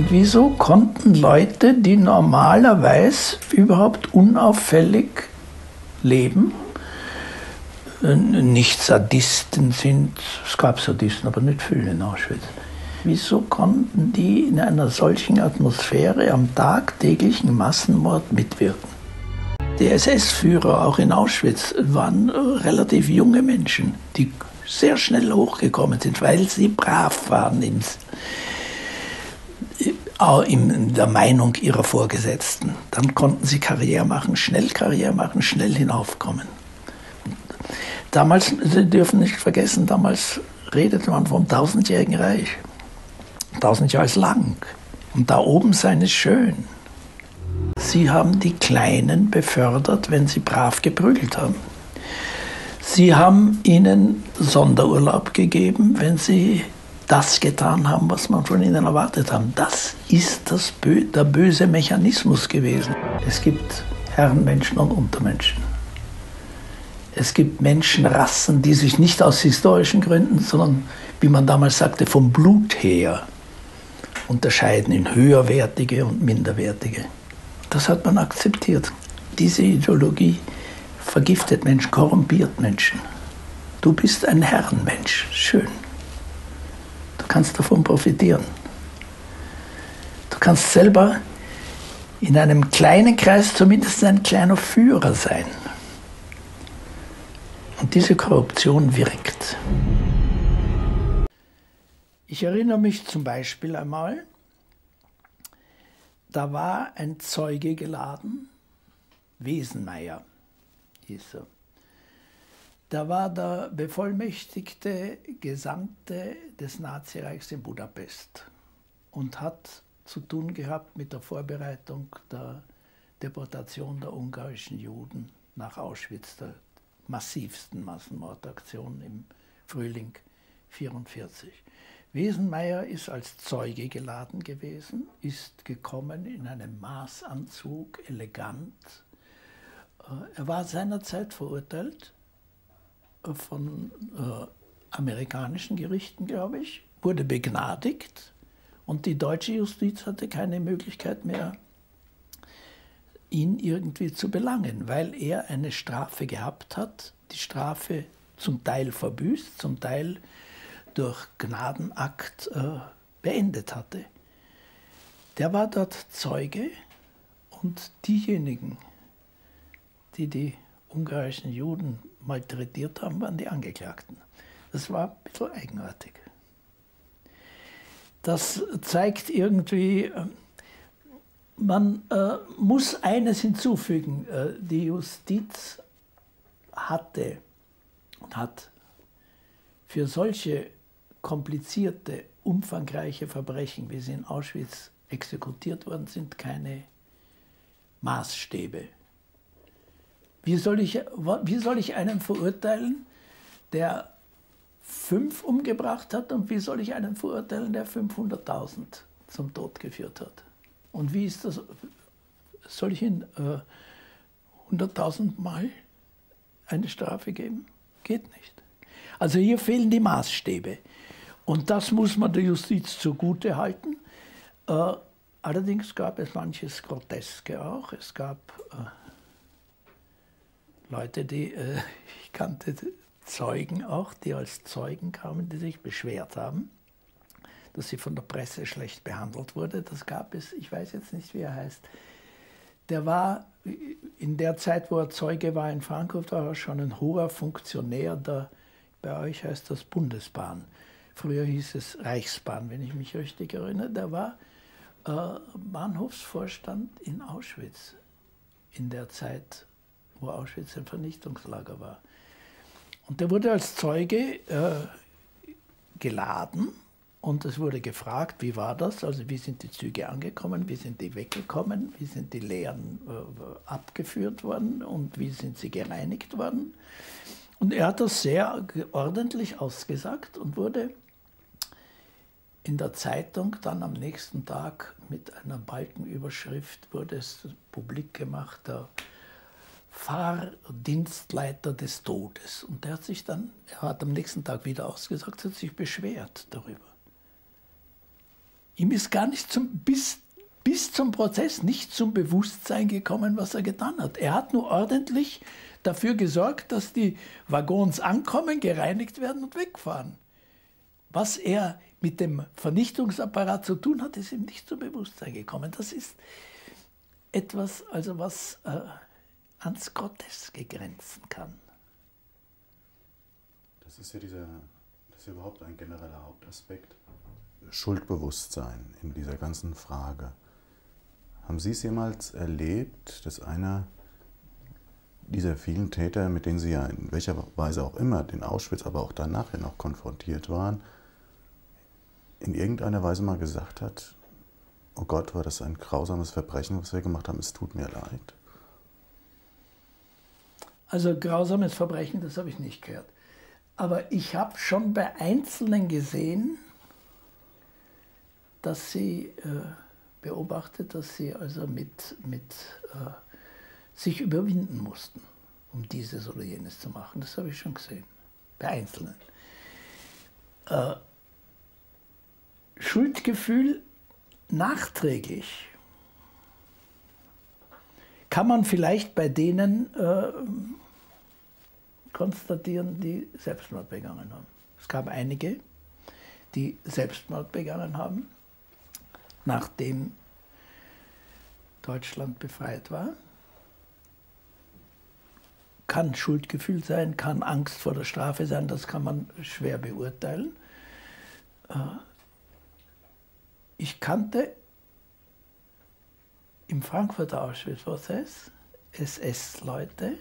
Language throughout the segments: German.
Wieso konnten Leute, die normalerweise überhaupt unauffällig leben, äh, nicht Sadisten sind, es gab Sadisten, aber nicht viele in Auschwitz. Wieso konnten die in einer solchen Atmosphäre am tagtäglichen Massenmord mitwirken? Die SS-Führer auch in Auschwitz waren relativ junge Menschen, die sehr schnell hochgekommen sind, weil sie brav waren in der Meinung ihrer Vorgesetzten. Dann konnten sie Karriere machen, schnell Karriere machen, schnell hinaufkommen. Damals, Sie dürfen nicht vergessen, damals redete man vom tausendjährigen Reich. Tausend Jahre ist lang. Und da oben sein ist schön. Sie haben die Kleinen befördert, wenn sie brav geprügelt haben. Sie haben ihnen Sonderurlaub gegeben, wenn sie das getan haben, was man von ihnen erwartet hat. Das ist das, der böse Mechanismus gewesen. Es gibt Herrenmenschen und Untermenschen. Es gibt Menschenrassen, die sich nicht aus historischen Gründen, sondern, wie man damals sagte, vom Blut her unterscheiden in höherwertige und minderwertige. Das hat man akzeptiert. Diese Ideologie vergiftet Menschen, korrumpiert Menschen. Du bist ein Herrenmensch, schön. Du kannst davon profitieren. Du kannst selber in einem kleinen Kreis zumindest ein kleiner Führer sein. Und diese Korruption wirkt. Ich erinnere mich zum Beispiel einmal, da war ein Zeuge geladen, Wesenmeier hieß er. Da war der bevollmächtigte Gesandte des Nazireichs in Budapest und hat zu tun gehabt mit der Vorbereitung der Deportation der ungarischen Juden nach Auschwitz, der massivsten Massenmordaktion im Frühling 1944. Wesenmeier ist als Zeuge geladen gewesen, ist gekommen in einem Maßanzug, elegant. Äh, er war seinerzeit verurteilt von äh, amerikanischen Gerichten, glaube ich, wurde begnadigt und die deutsche Justiz hatte keine Möglichkeit mehr, ihn irgendwie zu belangen, weil er eine Strafe gehabt hat, die Strafe zum Teil verbüßt, zum Teil durch Gnadenakt äh, beendet hatte. Der war dort Zeuge und diejenigen, die die ungarischen Juden malträtiert haben, waren die Angeklagten. Das war ein bisschen eigenartig. Das zeigt irgendwie, äh, man äh, muss eines hinzufügen. Äh, die Justiz hatte und hat für solche komplizierte, umfangreiche Verbrechen, wie sie in Auschwitz exekutiert worden sind, keine Maßstäbe. Wie soll ich, wie soll ich einen verurteilen, der fünf umgebracht hat und wie soll ich einen verurteilen, der 500.000 zum Tod geführt hat? Und wie ist das? Soll ich ihm äh, 100.000 Mal eine Strafe geben? Geht nicht. Also hier fehlen die Maßstäbe. Und das muss man der Justiz zugute halten. Äh, allerdings gab es manches Groteske auch. Es gab äh, Leute, die, äh, ich kannte Zeugen auch, die als Zeugen kamen, die sich beschwert haben dass sie von der Presse schlecht behandelt wurde. Das gab es, ich weiß jetzt nicht, wie er heißt. Der war in der Zeit, wo er Zeuge war in Frankfurt, war er schon ein hoher Funktionär der, bei euch heißt das Bundesbahn. Früher hieß es Reichsbahn, wenn ich mich richtig erinnere. Der war äh, Bahnhofsvorstand in Auschwitz in der Zeit, wo Auschwitz ein Vernichtungslager war. Und der wurde als Zeuge äh, geladen und es wurde gefragt, wie war das? Also wie sind die Züge angekommen, wie sind die weggekommen, wie sind die Leeren äh, abgeführt worden und wie sind sie gereinigt worden. Und er hat das sehr ordentlich ausgesagt und wurde in der Zeitung dann am nächsten Tag mit einer Balkenüberschrift wurde es publik gemacht, der Fahrdienstleiter des Todes. Und der hat sich dann, er hat am nächsten Tag wieder ausgesagt, hat sich beschwert darüber. ihm ist gar nicht zum, bis, bis zum Prozess nicht zum Bewusstsein gekommen, was er getan hat. Er hat nur ordentlich dafür gesorgt, dass die Waggons ankommen, gereinigt werden und wegfahren. Was er mit dem Vernichtungsapparat zu tun hat, ist ihm nicht zum Bewusstsein gekommen. Das ist etwas, also was äh, ans Groteske grenzen kann. Das ist ja dieser, das ist ja überhaupt ein genereller Hauptaspekt. Schuldbewusstsein in dieser ganzen Frage. Haben Sie es jemals erlebt, dass einer dieser vielen Täter, mit denen Sie ja in welcher Weise auch immer, den Auschwitz, aber auch danach ja noch konfrontiert waren, in irgendeiner Weise mal gesagt hat, oh Gott, war das ein grausames Verbrechen, was wir gemacht haben, es tut mir leid? Also grausames Verbrechen, das habe ich nicht gehört. Aber ich habe schon bei Einzelnen gesehen, dass sie äh, beobachtet, dass sie also mit, mit äh, sich überwinden mussten, um dieses oder jenes zu machen. Das habe ich schon gesehen, bei Einzelnen. Äh, Schuldgefühl nachträglich kann man vielleicht bei denen äh, konstatieren, die Selbstmord begangen haben. Es gab einige, die Selbstmord begangen haben, nachdem Deutschland befreit war. Kann Schuldgefühl sein, kann Angst vor der Strafe sein, das kann man schwer beurteilen. Äh, ich kannte im Frankfurter Auschwitz-Prozess SS-Leute,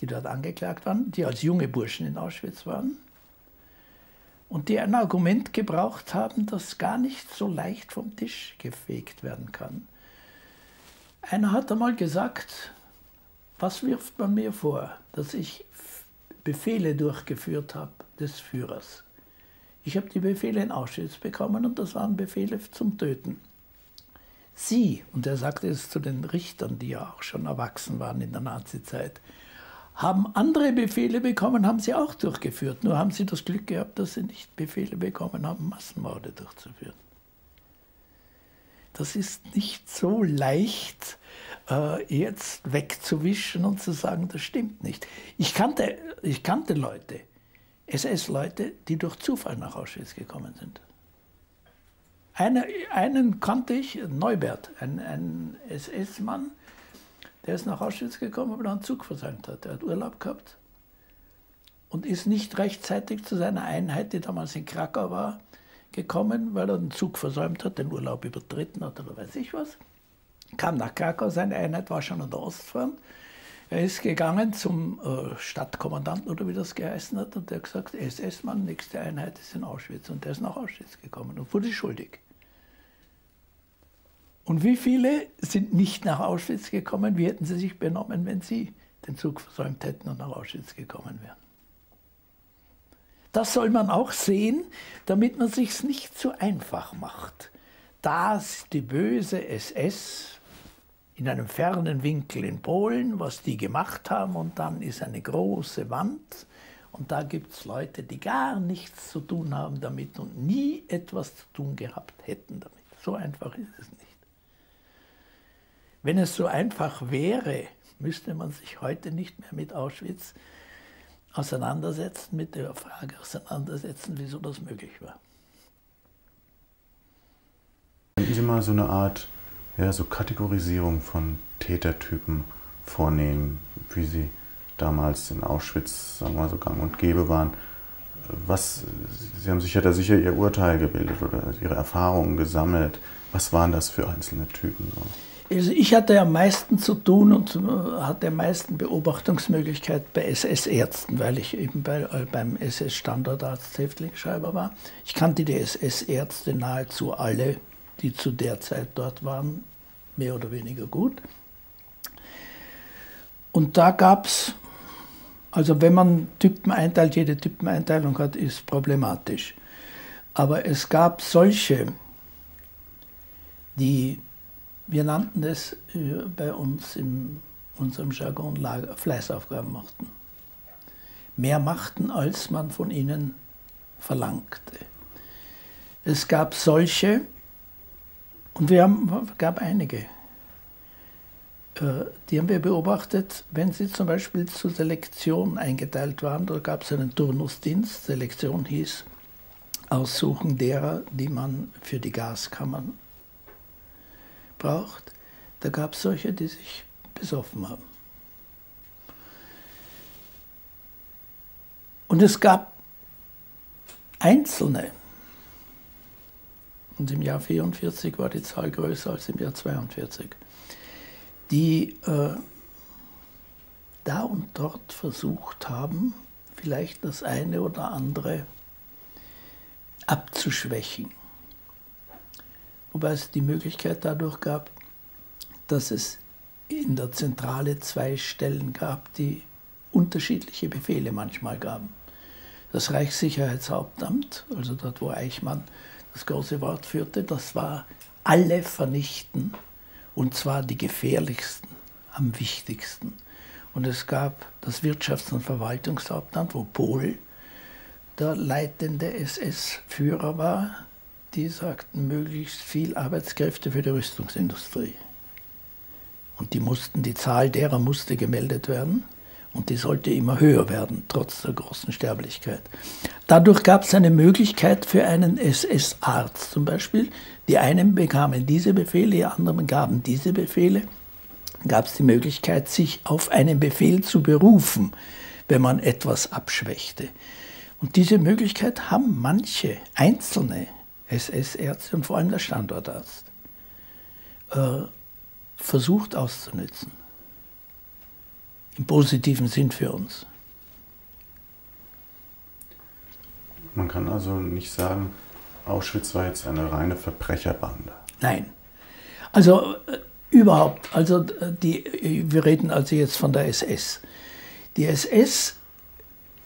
die dort angeklagt waren, die als junge Burschen in Auschwitz waren und die ein Argument gebraucht haben, das gar nicht so leicht vom Tisch gefegt werden kann. Einer hat einmal gesagt, was wirft man mir vor, dass ich Befehle durchgeführt habe des Führers. Ich habe die Befehle in Auschwitz bekommen und das waren Befehle zum Töten. Sie, und er sagte es zu den Richtern, die ja auch schon erwachsen waren in der Nazizeit, haben andere Befehle bekommen, haben sie auch durchgeführt. Nur haben sie das Glück gehabt, dass sie nicht Befehle bekommen haben, Massenmorde durchzuführen. Das ist nicht so leicht, äh, jetzt wegzuwischen und zu sagen, das stimmt nicht. Ich kannte, ich kannte Leute, SS-Leute, die durch Zufall nach Auschwitz gekommen sind. Eine, einen kannte ich, Neubert, ein, ein SS-Mann, der ist nach Auschwitz gekommen, weil er einen Zug versäumt hat. Er hat Urlaub gehabt und ist nicht rechtzeitig zu seiner Einheit, die damals in Krakau war, gekommen, weil er den Zug versäumt hat, den Urlaub übertreten hat oder weiß ich was. Kam nach Krakau, seine Einheit war schon an der Ostfront er ist gegangen zum äh, Stadtkommandanten oder wie das geheißen hat und der hat gesagt, SS-Mann, nächste Einheit ist in Auschwitz. Und der ist nach Auschwitz gekommen und wurde schuldig. Und wie viele sind nicht nach Auschwitz gekommen? Wie hätten sie sich benommen, wenn sie den Zug versäumt hätten und nach Auschwitz gekommen wären? Das soll man auch sehen, damit man sich nicht zu einfach macht. Das die böse SS in einem fernen Winkel in Polen, was die gemacht haben, und dann ist eine große Wand und da gibt es Leute, die gar nichts zu tun haben damit und nie etwas zu tun gehabt hätten damit. So einfach ist es nicht. Wenn es so einfach wäre, müsste man sich heute nicht mehr mit Auschwitz auseinandersetzen, mit der Frage auseinandersetzen, wieso das möglich war. Könnten Sie mal so eine Art ja, so Kategorisierung von Tätertypen vornehmen, wie sie damals in Auschwitz, sagen wir mal so, gang und gäbe waren. Was, Sie haben sich ja da sicher Ihr Urteil gebildet oder Ihre Erfahrungen gesammelt. Was waren das für einzelne Typen? Also ich hatte am meisten zu tun und hatte am meisten Beobachtungsmöglichkeit bei SS-Ärzten, weil ich eben bei, äh, beim SS-Standardarzt Häftlingsschreiber war. Ich kannte die SS-Ärzte nahezu alle die zu der Zeit dort waren, mehr oder weniger gut. Und da gab es, also wenn man Typen einteilt, jede Typeneinteilung hat, ist problematisch. Aber es gab solche, die, wir nannten es äh, bei uns in unserem Jargon Fleißaufgaben machten. Mehr machten, als man von ihnen verlangte. Es gab solche, und wir haben, gab einige, äh, die haben wir beobachtet, wenn sie zum Beispiel zur Selektion eingeteilt waren, da gab es einen Turnusdienst, Selektion hieß Aussuchen derer, die man für die Gaskammern braucht. Da gab es solche, die sich besoffen haben. Und es gab Einzelne, und im Jahr 44 war die Zahl größer als im Jahr 42, die äh, da und dort versucht haben, vielleicht das eine oder andere abzuschwächen. Wobei es die Möglichkeit dadurch gab, dass es in der Zentrale zwei Stellen gab, die unterschiedliche Befehle manchmal gaben. Das Reichssicherheitshauptamt, also dort, wo Eichmann das große Wort führte, das war alle vernichten, und zwar die gefährlichsten am wichtigsten. Und es gab das Wirtschafts- und Verwaltungshauptamt, wo Pohl der leitende SS-Führer war, die sagten, möglichst viel Arbeitskräfte für die Rüstungsindustrie. Und die mussten, die Zahl derer musste gemeldet werden und die sollte immer höher werden, trotz der großen Sterblichkeit. Dadurch gab es eine Möglichkeit für einen SS-Arzt zum Beispiel. Die einen bekamen diese Befehle, die anderen gaben diese Befehle. Gab es die Möglichkeit, sich auf einen Befehl zu berufen, wenn man etwas abschwächte. Und diese Möglichkeit haben manche einzelne SS-Ärzte und vor allem der Standortarzt äh, versucht auszunutzen. Im positiven Sinn für uns. Man kann also nicht sagen, Auschwitz war jetzt eine reine Verbrecherbande. Nein. Also äh, überhaupt, also äh, die, wir reden also jetzt von der SS. Die SS,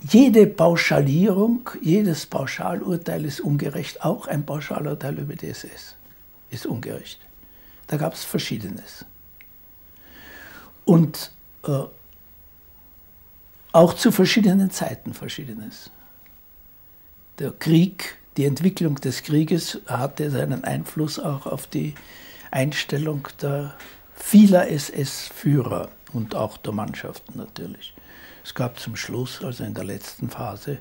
jede Pauschalierung, jedes Pauschalurteil ist ungerecht, auch ein Pauschalurteil über die SS ist ungerecht. Da gab es Verschiedenes. Und äh, auch zu verschiedenen Zeiten Verschiedenes. Der Krieg, die Entwicklung des Krieges hatte seinen Einfluss auch auf die Einstellung der vieler SS-Führer und auch der Mannschaften natürlich. Es gab zum Schluss, also in der letzten Phase,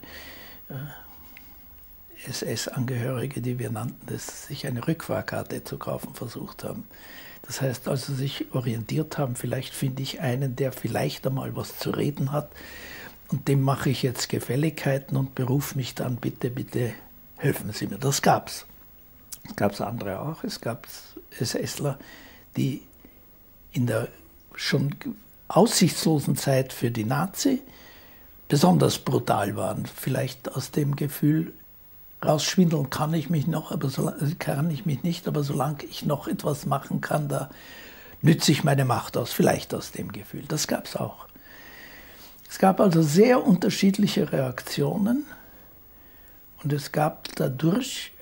äh, SS-Angehörige, die wir nannten, dass sich eine Rückfahrkarte zu kaufen versucht haben. Das heißt also, sich orientiert haben, vielleicht finde ich einen, der vielleicht einmal was zu reden hat und dem mache ich jetzt Gefälligkeiten und berufe mich dann, bitte, bitte helfen Sie mir. Das gab Es Es gab andere auch. Es gab SSler, die in der schon aussichtslosen Zeit für die Nazi besonders brutal waren. Vielleicht aus dem Gefühl, rausschwindeln kann ich mich noch, aber so, kann ich mich nicht, aber solange ich noch etwas machen kann, da nütze ich meine Macht aus, vielleicht aus dem Gefühl. Das gab es auch. Es gab also sehr unterschiedliche Reaktionen und es gab dadurch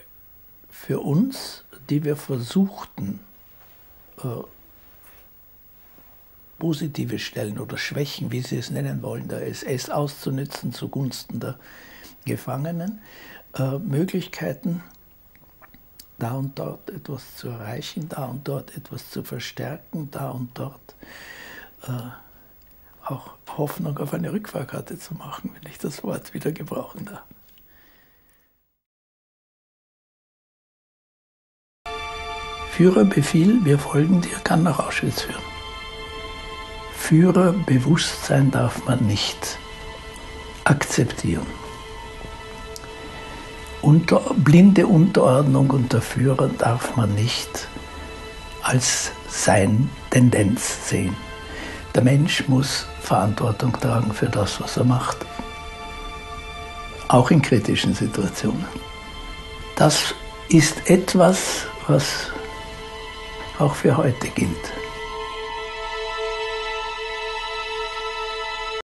für uns, die wir versuchten, äh, positive Stellen oder Schwächen, wie Sie es nennen wollen, der SS auszunützen zugunsten der Gefangenen, äh, Möglichkeiten, da und dort etwas zu erreichen, da und dort etwas zu verstärken, da und dort äh, auch Hoffnung auf eine Rückfahrkarte zu machen, wenn ich das Wort wieder gebrauchen darf. Führerbefehl, wir folgen dir, kann nach Auschwitz führen. Führerbewusstsein darf man nicht akzeptieren unter, blinde Unterordnung unter Führer darf man nicht als sein Tendenz sehen. Der Mensch muss Verantwortung tragen für das, was er macht. Auch in kritischen Situationen. Das ist etwas, was auch für heute gilt.